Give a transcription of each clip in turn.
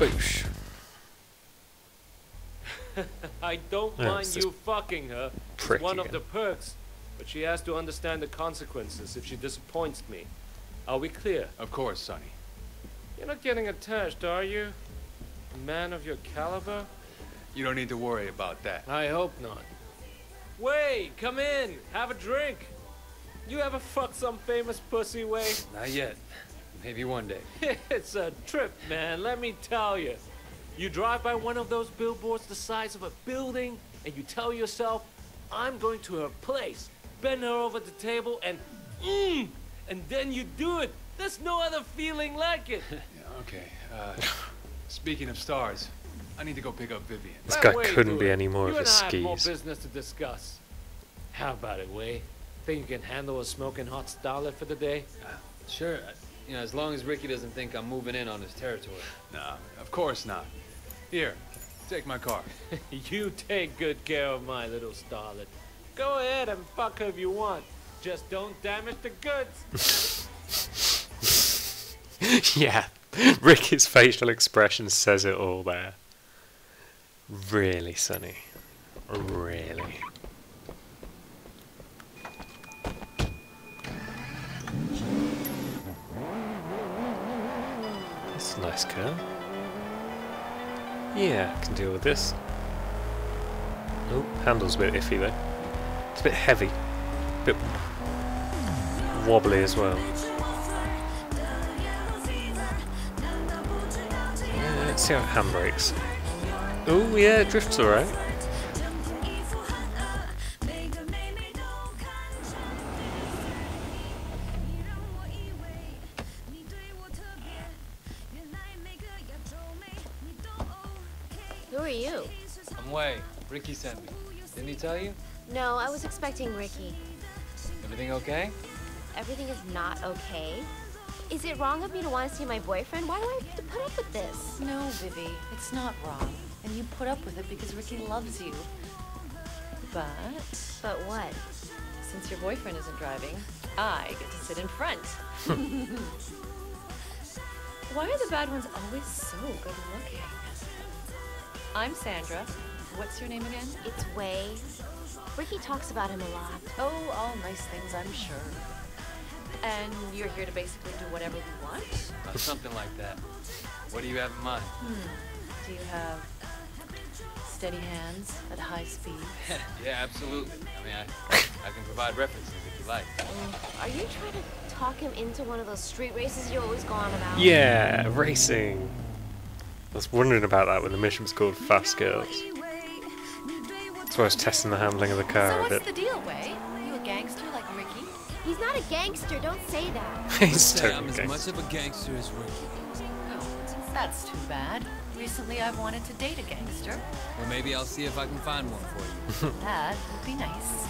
Boosh. I don't Yeah, mind you fucking her. It's prick one of the perks. But she has to understand the consequences if she disappoints me. Are we clear? Of course, Sonny. You're not getting attached, are you? A man of your caliber? You don't need to worry about that. I hope not. Wei, come in. Have a drink. You ever fucked some famous pussy, Wei? Not yet. Maybe one day. it's a trip, man, let me tell you. You drive by one of those billboards the size of a building, and you tell yourself, I'm going to her place, bend her over the table, and mmm, and then you do it. There's no other feeling like it. Yeah, okay. Uh, speaking of stars, I need to go pick up Vivian. This guy couldn't be it. any more you of a and I have more business to discuss. How about it, Wei? Think you can handle a smoking hot starlet for the day? Sure. I- You know, as long as Ricky doesn't think I'm moving in on his territory. Nah, of course not. Here, take my car. you take good care of my little starlet. Go ahead and fuck her if you want. Just don't damage the goods. yeah, Ricky's facial expression says it all there. Really, Sonny. Really. A nice car. Yeah, I can deal with this. Oh, handle's a bit iffy though. It's a bit heavy. A bit wobbly as well. Yeah, let's see how it handbrakes. Oh yeah, it drifts alright. Tell you? No, I was expecting Ricky. Everything okay? Everything is not okay. Is it wrong of me to want to see my boyfriend? Why do I have to put up with this? No, Vivi, it's not wrong. And you put up with it because Ricky loves you. But But what? since your boyfriend isn't driving, I get to sit in front. Why are the bad ones always so good looking? I'm Sandra. What's your name again? It's Wei. Ricky talks about him a lot. Oh, all nice things, I'm sure. And you're here to basically do whatever we want? Uh, something like that. What do you have in mind? Hmm. Do you have steady hands at high speed? yeah, absolutely. I mean, I, I can provide references if you like. Are you trying to talk him into one of those street races you always go on about? Yeah, racing. I was wondering about that when the mission was called Fast Girls. That's why I was testing the handling of the So car a what's bit. the deal, Wei? You a gangster like Ricky? He's not a gangster, don't say that. He's totally I'm as much of a gangster as Ricky. Oh, that's too bad. Recently I've wanted to date a gangster. Well, maybe I'll see if I can find one for you. That would be nice.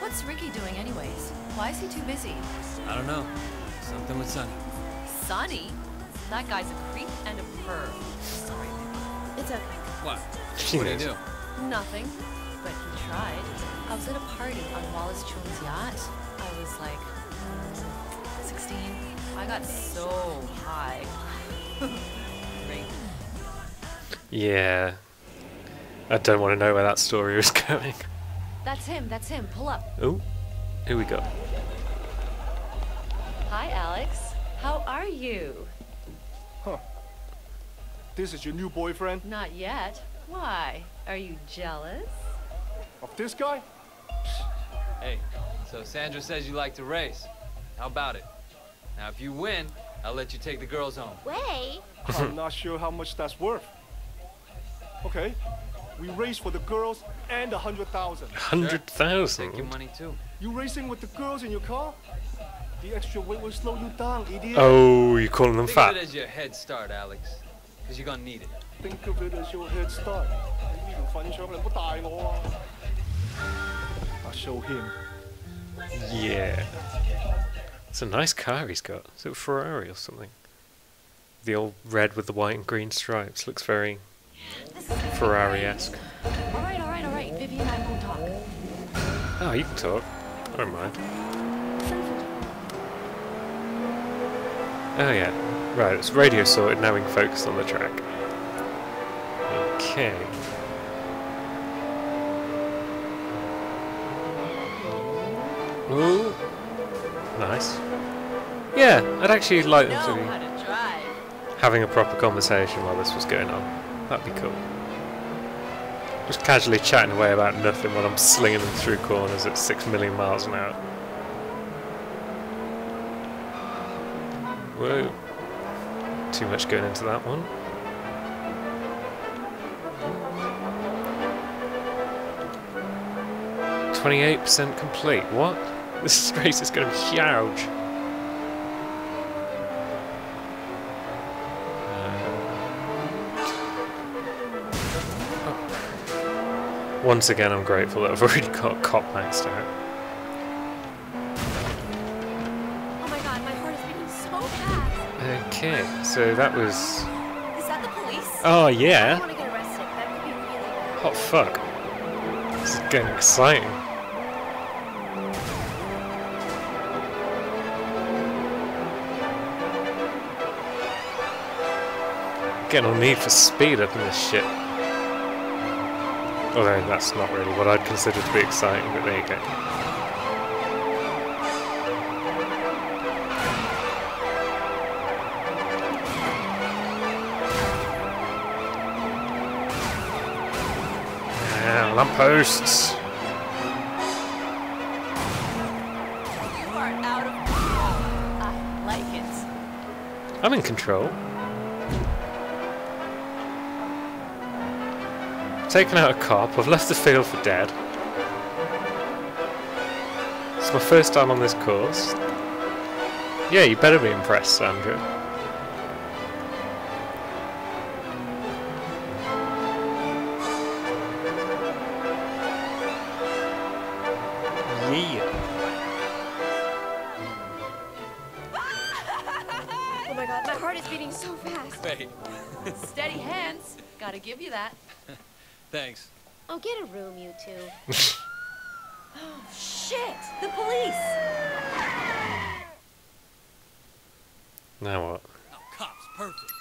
What's Ricky doing anyways? Why is he too busy? I don't know. Something with Sonny. Sonny? That guy's a creep and a perv. Sorry, It's okay. What? What do you do? Nothing. But he tried. I was at a party on Wallace Chung's yacht. I was like, mm, 16. I got so high. Great. Yeah. I don't want to know where that story was going. That's him, that's him. Pull up. Oh, who we got? Hi, Alex. How are you? Huh. This is your new boyfriend? Not yet. Why? Are you jealous? Of this guy? Hey, so Sandra says you like to race. How about it? Now, if you win, I'll let you take the girls home. Wei? I'm not sure how much that's worth. Okay, we race for the girls and a hundred thousand. Hundred Take your thousand. money too. You racing with the girls in your car? The extra weight will slow you down, idiot. Oh, you calling them Think of fat? it as your head start, Alex. Because you're gonna need it. Think of it as your head start. 呢条粉肠你唔好大我啊！I show him. Yeah. It's a nice car he's got. Is it a Ferrari or something? The old red with the white and green stripes looks very Ferrari-esque. All right, all right, all right. Vivi and I won't talk. Oh, you can talk. I don't mind. Oh yeah. Right, it's radio sorted, now we can focus on the track. Okay. Ooh. Nice. Yeah, I'd actually like them to be having a proper conversation while this was going on. That'd be cool. Just casually chatting away about nothing while I'm slinging them through corners at 6 million miles an hour. Whoa. Too much going into that one. Twenty-eight percent complete. What? This race is going to be huge. Uh, oh. Once again, I'm grateful that I've already got cop maxed out. Oh my god, my heart is beating so fast. Okay, so that was. Is that the police? Oh yeah, want to get arrested. That could be really hot fuck. This is getting exciting. Getting on need for speed up in this shit. Although that's not really what I'd consider to be exciting, but there you go. Yeah, lampposts. You are out of control. I like it. I'm in control. Taken out a cop, I've left the field for dead. It's my first time on this course. Yeah, you better be impressed, Sandra. Room, you two. Shit! The police! Now what? Oh, cops, perfect.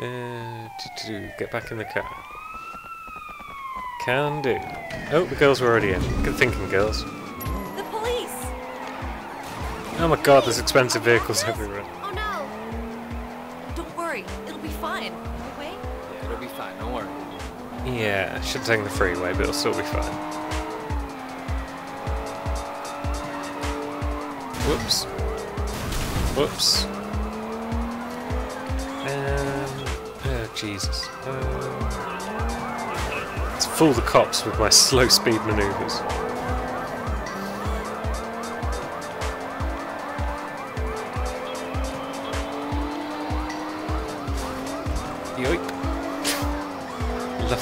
Uh, to, to get back in the car. Can do. Oh, the girls were already in. Good thinking, girls. The police! Oh my god, there's expensive vehicles everywhere. Oh no! Don't worry, it'll be fine. Wait. Yeah, it'll be fine. Don't worry. Yeah, should have taken the freeway, but it'll still be fine. Whoops. Whoops. Um, oh, Jesus. Uh, let's fool the cops with my slow speed maneuvers.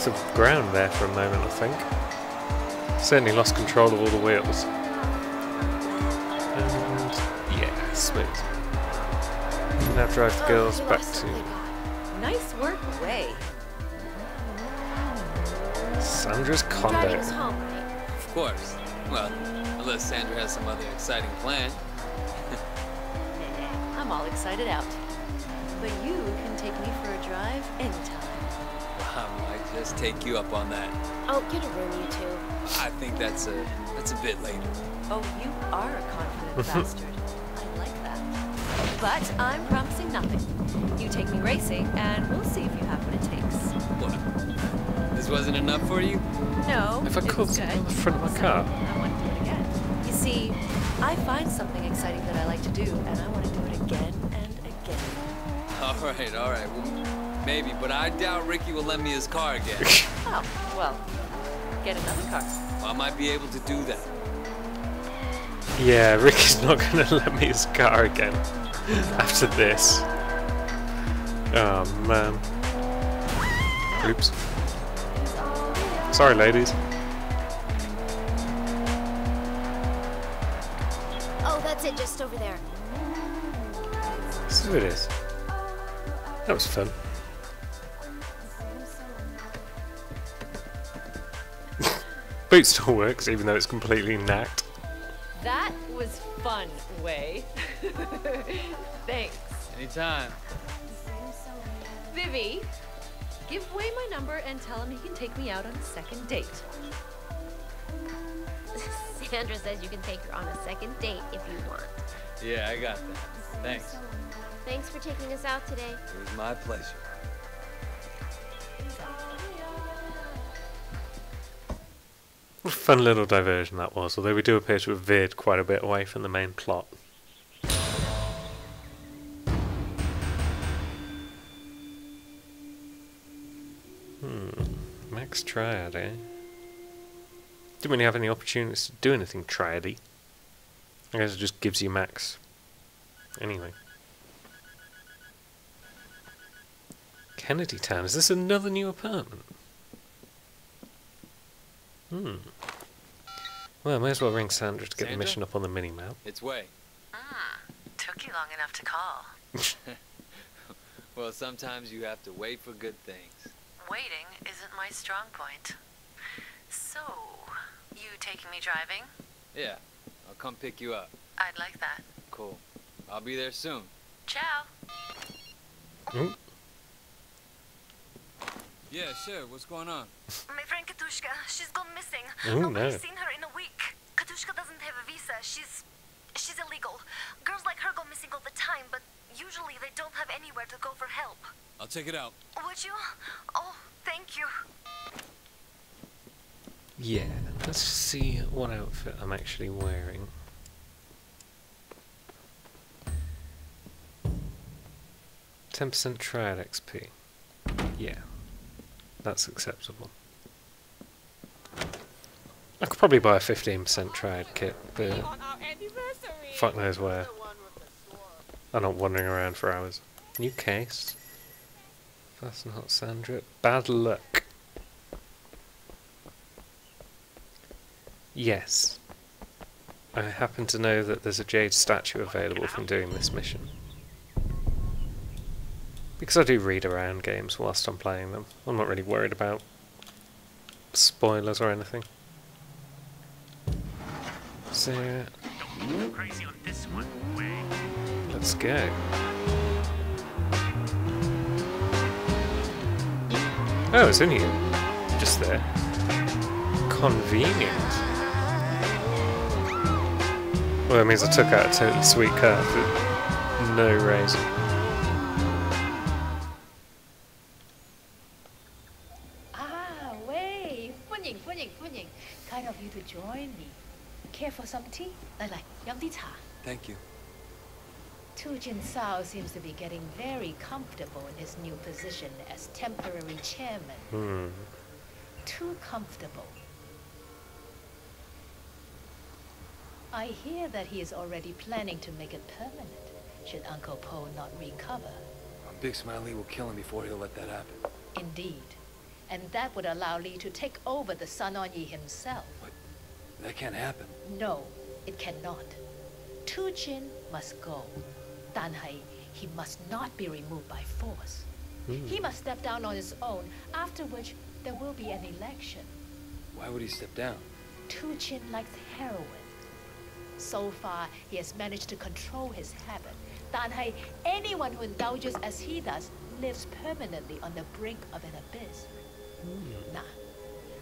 Left the ground there for a moment, I think. Certainly lost control of all the wheels. And yeah, smooth. Now drive the girls back to what we got. Nice work, Wei. Sandra's condo. us home, right? Of course. Well, unless Sandra has some other exciting plan. I'm all excited out. But you can take me for a drive anytime. Um, I might just take you up on that. Oh, get a room, you two. I think that's a that's a bit later. Oh, you are a confident bastard. I like that. But I'm promising nothing. You take me racing, and we'll see if you have what it takes. What? This wasn't enough for you? No, If I it called was something good. on the front of my car. I want to do it again. You see, I find something exciting that I like to do, and I want to do it again and again. All right, all right. Well, maybe, but I doubt Ricky will lend me his car again. Oh, well, get another car. I might be able to do that. Yeah, Ricky's not going to lend me his car again after this. Oh man. Oops. Sorry, ladies. Oh, that's it, just over there. So it is. That was fun. Boot still works, even though it's completely knacked. That was fun, Wei. Thanks. Anytime. Vivi, give Wei my number and tell him he can take me out on a second date. Sandra says you can take her on a second date if you want. Yeah, I got that. Thanks. Thanks for taking us out today. It was my pleasure. Fun little diversion that was, although we do appear to have veered quite a bit away from the main plot. Hmm, Max Triad, eh? Didn't really have any opportunities to do anything triady. I guess it just gives you Max. Anyway. Kennedy Town, is this another new apartment? Hmm. Well, I may as well ring Sandra to get the mission up on the mini map. It's Wei. Ah, took you long enough to call. Well, sometimes you have to wait for good things. Waiting isn't my strong point. So, you taking me driving? Yeah, I'll come pick you up. I'd like that. Cool. I'll be there soon. Ciao. Ooh, Yeah, sure. What's going on? My friend Katushka, she's gone missing. Oh, Nobody's no. seen her in a week. Katushka doesn't have a visa. She's she's illegal. Girls like her go missing all the time, but usually they don't have anywhere to go for help. I'll check it out. Would you? Oh, thank you. yeah. Let's see what outfit I'm actually wearing. Ten percent triad XP. Yeah, that's acceptable. I could probably buy a fifteen percent triad kit, but fuck knows where. I'm not wandering around for hours. New case. That's not Sandra. Bad luck. Yes. I happen to know that there's a jade statue available from doing this mission. Because I do read around games whilst I'm playing them. I'm not really worried about spoilers or anything. So, let's go. Oh, it's in here. just there. Convenient. Well, that means I took out a totally sweet car for no reason. Sao seems to be getting very comfortable in his new position as temporary chairman. Hmm. Too comfortable. I hear that he is already planning to make it permanent, should Uncle Po not recover. Big Smiley will kill him before he'll let that happen. Indeed. And that would allow Lee to take over the Sun himself. That can't happen. No, it cannot. Tu Jin must go. Dan Hai, he must not be removed by force. He hmm. must step down on his own, after which there will be an election. Why would he step down? Tu Jin likes heroin. So far, he has managed to control his habit. Dan Hai, anyone who indulges as he does, lives permanently on the brink of an abyss. Hmm. Nah,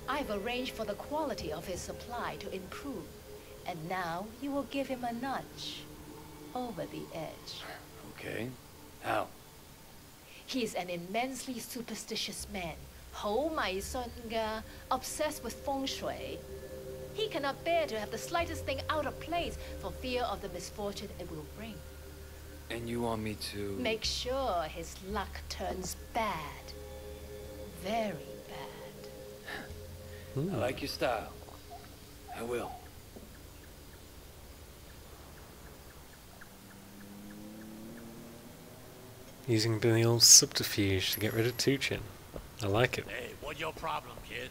I've arranged for the quality of his supply to improve. And now you will give him a nudge over the edge. Okay. How? He's an immensely superstitious man, Ho Mai Sunga, uh, obsessed with feng shui. He cannot bear to have the slightest thing out of place for fear of the misfortune it will bring. And you want me to... Make sure his luck turns bad. Very bad. I like your style. I will. Using the old subterfuge to get rid of Tuchin. I like it. Hey, what your problem, kid?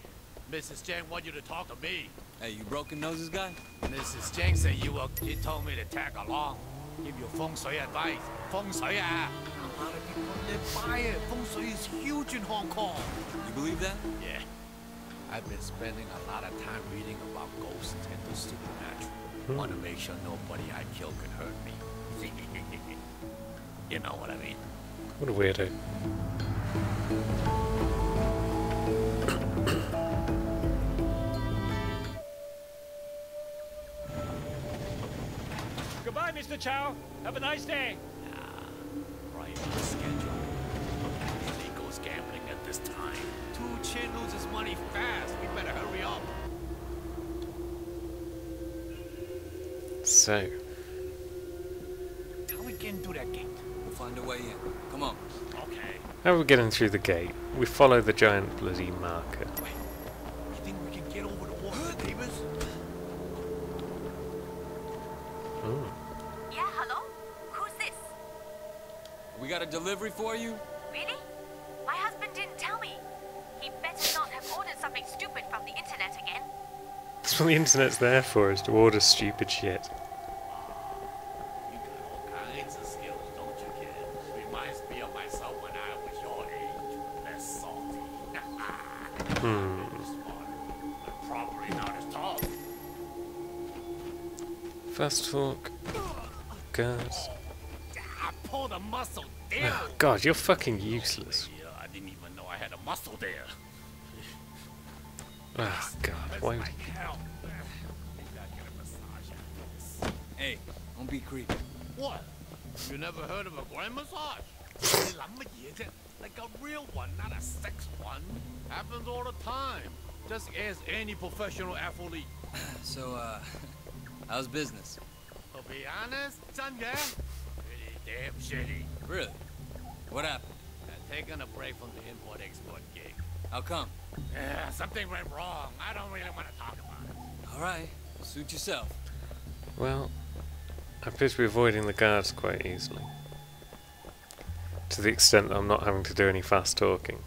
Mrs. Chang want you to talk to me. Hey, you broken noses guy? Mrs. Chang said you were. He told me to tag along. Give you feng shui advice. Feng shui ah. A lot of people live by it. Feng shui is huge in Hong Kong. You believe that? Yeah. I've been spending a lot of time reading about ghosts and the supernatural. Want to make sure nobody I kill can hurt me. You know what I mean. What a weirdo. Goodbye, Mr. Chow. Have a nice day. Right on schedule. Nobody goes gambling at this time. Two Chin loses money fast. We better hurry up. So, How we get into that gate? We'll find a way in. Come on. Okay. how are we getting through the gate? We follow the giant bloody marker. You think we can get over the water, Davis? Mm. Yeah, hello? Who's this? We got a delivery for you? Really? My husband didn't tell me. He better not have ordered something stupid from the internet again. That's what the internet's there for, is to order stupid shit. fast fuck. Guys. Oh, God, you're fucking useless. I didn't even know I had a muscle there. Oh God, why? Hey, don't be creepy. What? You never heard of a grand massage? like a real one, not a sex one. Happens all the time. Just as any professional athlete. So, uh, how's business? To be honest, 真嘅，pretty damn shitty. Really? What happened? I'm taking a break from the import-export gig. How come? Yeah, something went wrong. I don't really want to talk about it. All right, suit yourself. Well, I appear to be avoiding the guards quite easily. To the extent that I'm not having to do any fast talking.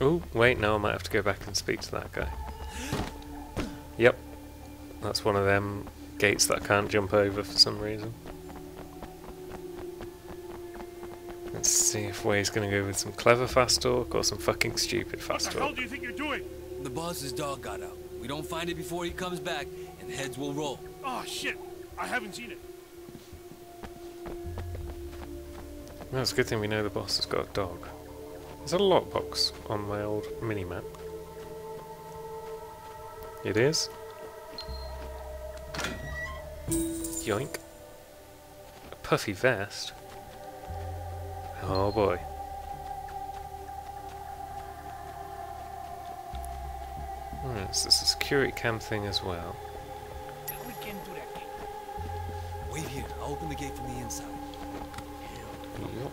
Oh, wait, no, I might have to go back and speak to that guy. Yep, that's one of them gates that I can't jump over for some reason. Let's see if Wei's gonna go with some clever fast talk or some fucking stupid fast talk. What do you think you're doing? The boss's dog got out. We don't find it before he comes back, and heads will roll. Oh, shit. I haven't seen it. Well, it's a good thing we know the boss has got a dog. That a lockbox on my old mini-map? It is. Yoink. A puffy vest. Oh boy. So it's a security cam thing as well. We get into that? Wait here. I'll open the gate from the inside. Yup.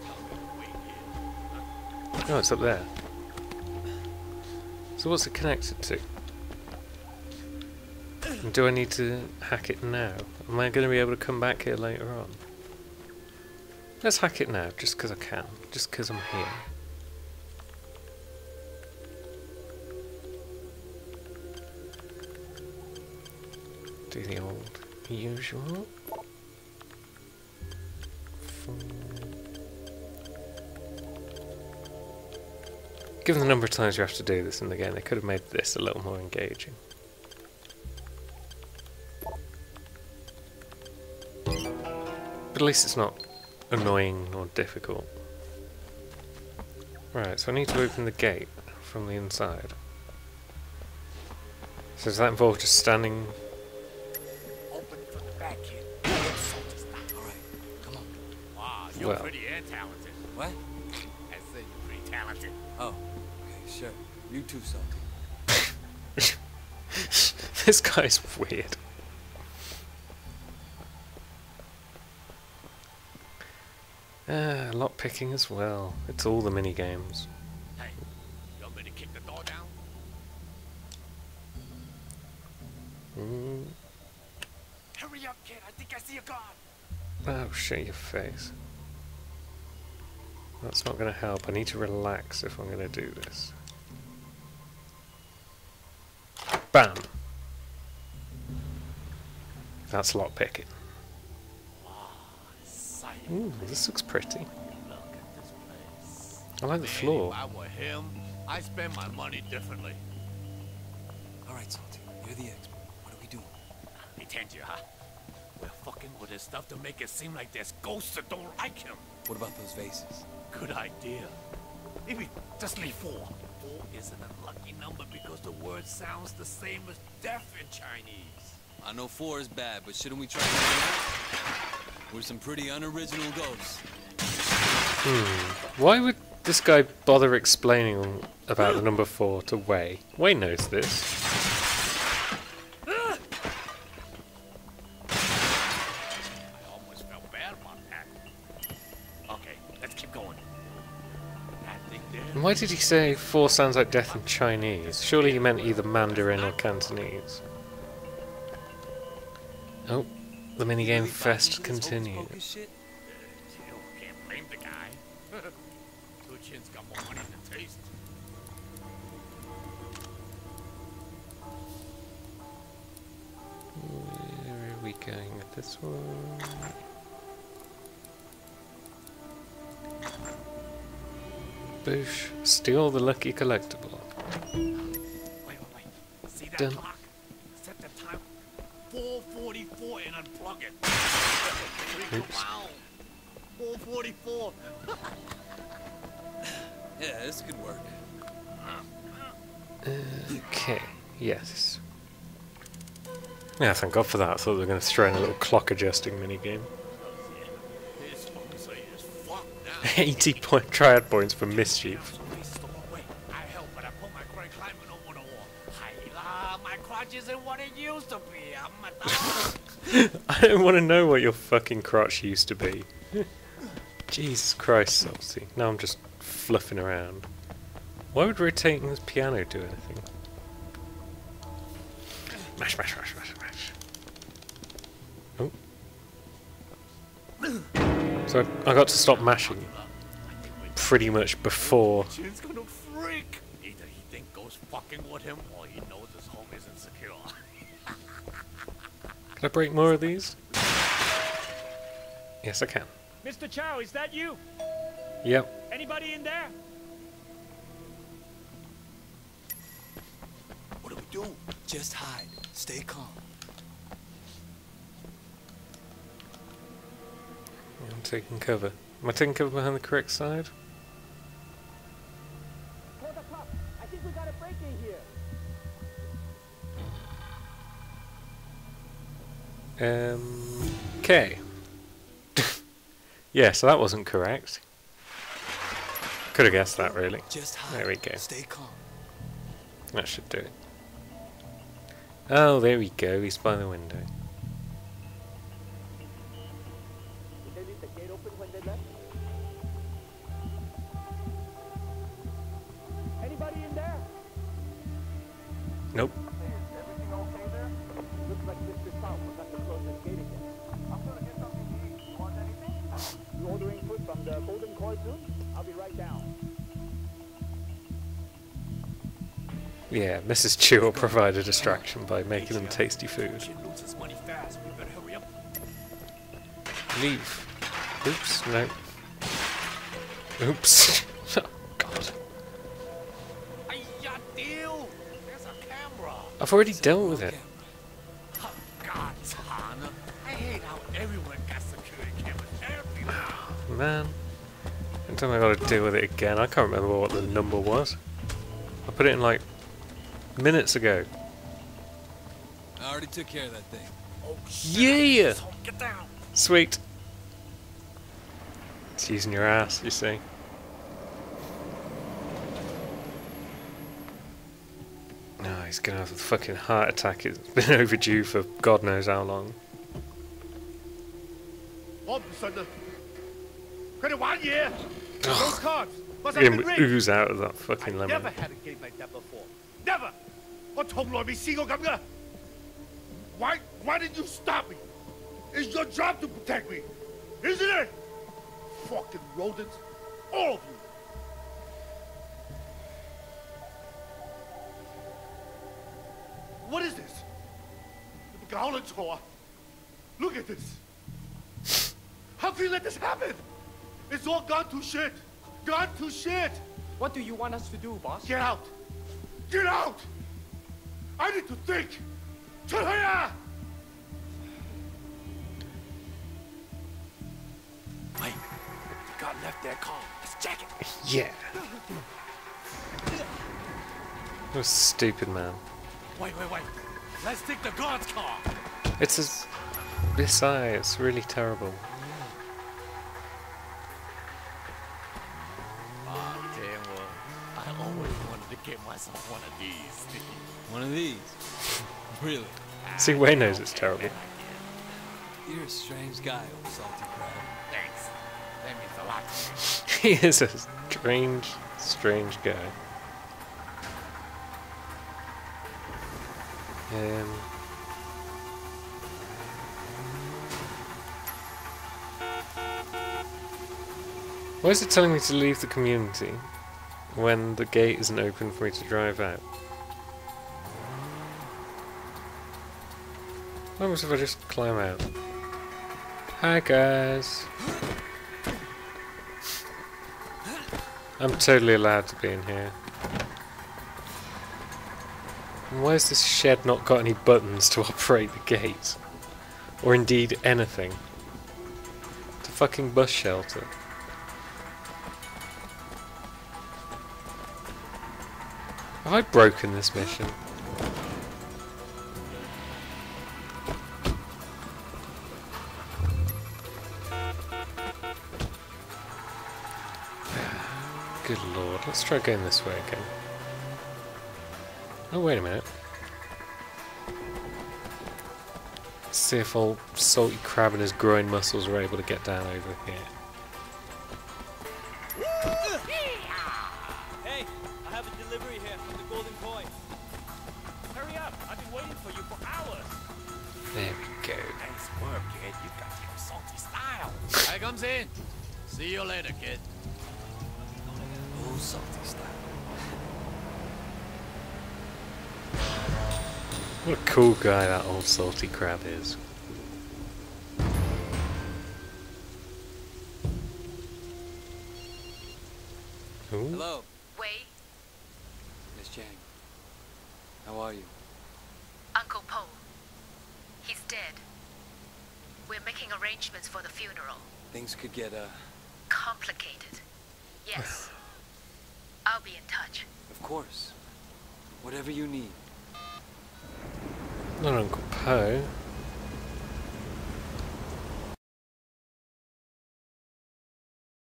Oh, it's up there. So what's it connected to? And do I need to hack it now? Am I going to be able to come back here later on? Let's hack it now, just because I can. Just because I'm here. Do the old usual. Given the number of times you have to do this in the game, they could have made this a little more engaging. But at least it's not annoying or difficult. Right, so I need to open the gate from the inside. So does that involve just standing... Open from the back, kid. Soldier style. All right, come on. Wow, you're Well. pretty Oh, okay, sure. You too, Salty. this guy's weird. Ah, lock picking as well. It's all the mini games. Hey, you want me to kick the door down? Mm. Hurry up, kid. I think I see a guard. Oh, shut your face. That's not going to help. I need to relax if I'm going to do this. Bam! That's lockpicking. Ooh, this looks pretty. I like the floor. I were him, I spend my money differently. All right, Salty, you're the expert. What are we doing? Pretend you, huh? We're fucking with his stuff to make it seem like there's ghosts that don't like him. What about those vases? Good idea. Maybe just leave four. Four is an unlucky number because the word sounds the same as death in Chinese. I know four is bad, but shouldn't we try something else? We're some pretty unoriginal ghosts. Hmm. Why would this guy bother explaining about the number four to Wei? Wei knows this. Why did he say four sounds like death in Chinese? Surely he meant either Mandarin or Cantonese. Oh, the minigame fest continues. Where are we going with this one? Boosh. Steal the lucky collectible. Wait, wait, wait. See that Done. clock? Set the time 444 and unplug it. Freak Oops. around. 444. Yeah, this could work. Okay, yes. Yeah, thank God for that. I thought they were going to throw in a little clock adjusting minigame. 80 point triad points for mischief. I don't want to know what your fucking crotch used to be. Jesus Christ, Salty. Now I'm just fluffing around. Why would rotating this piano do anything? Mash, mash, mash, mash, mash. Oh. So I I got to stop mashing pretty much before. Chin's gonna freak. Either he think goes fucking with him, or he knows his home isn't secure. Can I break more of these? Yes, I can. Mr. Chow, is that you? Yep. Anybody in there? What do we do? Just hide. Stay calm. I'm taking cover. Am I taking cover behind the correct side? We got a break in here. Um. Okay. yeah, so that wasn't correct. Could have guessed that, really. Just. There we go. Stay calm. That should do it. Oh, there we go. He's by the window. Mrs. Chu will provide a distraction by making them tasty food. Leave. Oops, no. Oops. oh, God. I've already dealt with it. Oh. Man. Every time I gotta deal with it again, I can't remember what the number was. I put it in like minutes ago. I already took care of that thing. Oh, yeah! Get down. Sweet. It's using your ass, you see. No, oh, he's gonna have a fucking heart attack. It's been overdue for God knows how long. Ugh. Look at him ooze out of that fucking lemon. I've never had a game like that before. Never. 我从来未试过咁噶。Why? Why did you stop me? It's your job to protect me, isn't it? Fucking rodents, all of you. What is this? 你们搞撚错啊 Look at this. How can you let this happen? It's all gone to shit. Gone to shit. What do you want us to do, boss? Get out. Get out! I need to think! Tulhaya! Wait, the guard left their car. Let's check it. Yeah. You're stupid, man. Wait, wait, wait. Let's take the guard's car. It's a... This eye, it's really terrible. Myself one of these, One of these? Really? See, Wayne knows it's terrible. You're a strange guy, old salty crab. Thanks. That means a lot to me. he is a strange, strange guy. Um, why is it telling me to leave the community when the gate isn't open for me to drive out? What happens if I just climb out? Hi guys. I'm totally allowed to be in here. Why has this shed not got any buttons to operate the gate? Or indeed anything? It's a fucking bus shelter. Have I broken this mission? Good lord, let's try going this way again. Oh, wait a minute. Let's see if old salty crab and his growing muscles are able to get down over here. For hours. There we go. Nice work, kid. You got your salty style. Here comes in. See you later, kid. Oh, salty style. What a cool guy that old salty crab is.